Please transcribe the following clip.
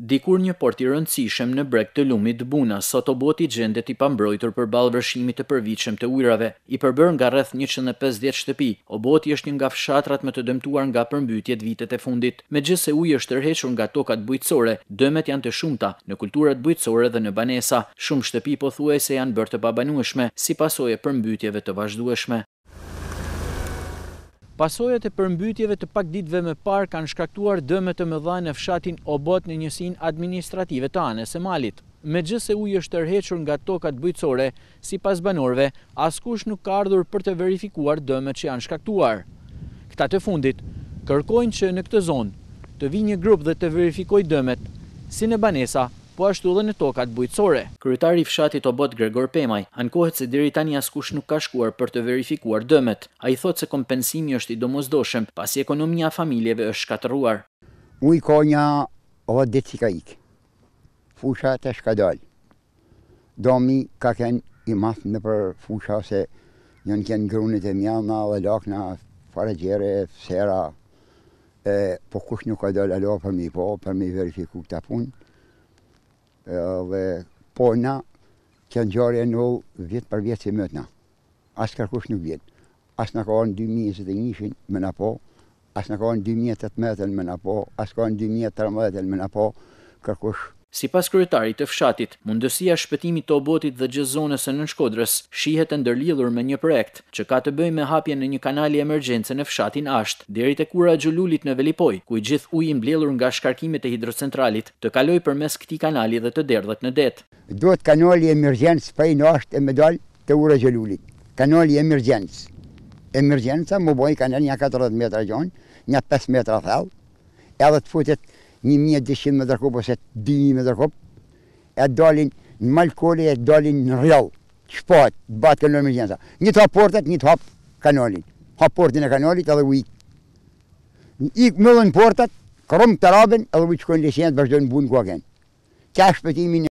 Dikur një port i rëndësishëm në breg të lumit Buna, sot Oboti gjendet i pambrojtur përballë vërshimit të përvitshëm të ujërave. I përbërë nga rreth njëqind e pesëdhjetë shtëpi, Oboti është një nga fshatrat më të dëmtuar nga përmbytjet vitet e fundit. Megjithëse uji është tërhequr nga tokat bujqësore, dëmet janë të shumta, në kulturat bujqësore dhe në banesa. Shumë shtëpi pothuajse janë bërë të pabanueshme, si pasojë e përmbytjeve të vazhdueshme. Pasojat e përmbytjeve të pak ditëve më parë kanë shkaktuar dëme të mëdha në fshatin Obot në njësinë administrative të Anës së Malit. Megjithëse uji është tërhequr nga tokat bujqësore, sipas banorëve, askush nuk ka ardhur për të verifikuar dëmet që janë shkaktuar. Këta të fundit kërkojnë që në këtë zonë të vijë një grup dhe të verifikojë dëmet, si në banesa, po ashtu dhe në tokat bujqësore. Kryetari i fshatit Obot Gregor Pemaj, ankohet se deri tani askush nuk ka shkuar për të verifikuar dëmet. Ai thotë se kompensimi është i domosdoshëm, pasi ekonomia e familjeve është shkatërruar. Uji ka nja dhjetë ditë si ka ik. Fusha tesh ka dal. Domi ka ken i madh nëpër fusha se jon ken grunet e mjellna dhe lakna fare gjere, sera, E po kush nuk ka dalë hala për me i pa, për me i verifiku këta punë. Dhe po na, kjo ngjarje e ndodh vjet për vjet qi mytna. As kërkush nuk vjet. As na ka ardh 2021 me na pa, as na ka ardh 2018 me na pa, as ka ardh 2013 me na pa, kërkush Sipas kryetarit të fshatit, mundësia e shpëtimit të Obotit dhe gjithë zonës së Nën Shkodrës shihet e ndërlidhur me një projekt që ka të bëjë me hapjen e një kanali emergjence në fshatin Ashtë, deri te Ura e Gjo Lulit në Velipojë, ku i gjithë uji i mbledhur nga shkarkimet e hidrocentralit të kalojë përmes këtij kanali dhe të derdhet në det. Duhet kanali emergjence prej në Ashtë e me dalë te Ura e Gjo Lulit. Kanali emergjence. Emergjenca, mu bo një kanal nja katërdhjetë metra gjon, nja pesë metra thellë, edhe të futet një mijë e dyqind metra kub ose dy mijë metra kub, e dalin në Mal Kolaj e dalin në Rrjoll, shpahet, të bahet kanal emergjenca. Një t'hap portat, një t'hap kanalin. Hap portin e kanalit edhe uji ik. Myllen portat, kërëm të rabin edhe uji shkon n'liqenet, vazhdon n'Bunë ku a kenë. Ka shpëtimin